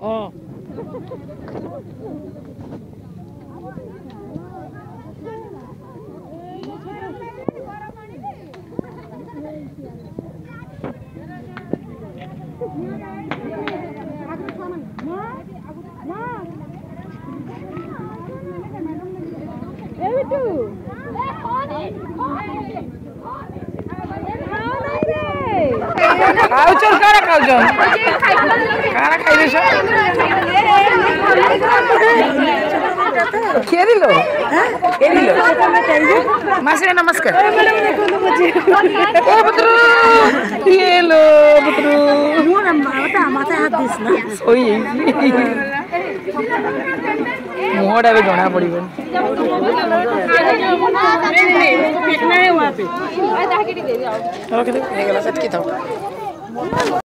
Oh. do? খাওছন কারা খাওছন কারা খাইবে সব খেয়ে দিল খেয়ে দিল মাসিরা নমস্কার এ পুত্র ମୁହଁଟା ଏବେ ଜଣା ପଡିବ ରଖିଦେବ ହେଇଗଲା ସେତିକି ଥାଉ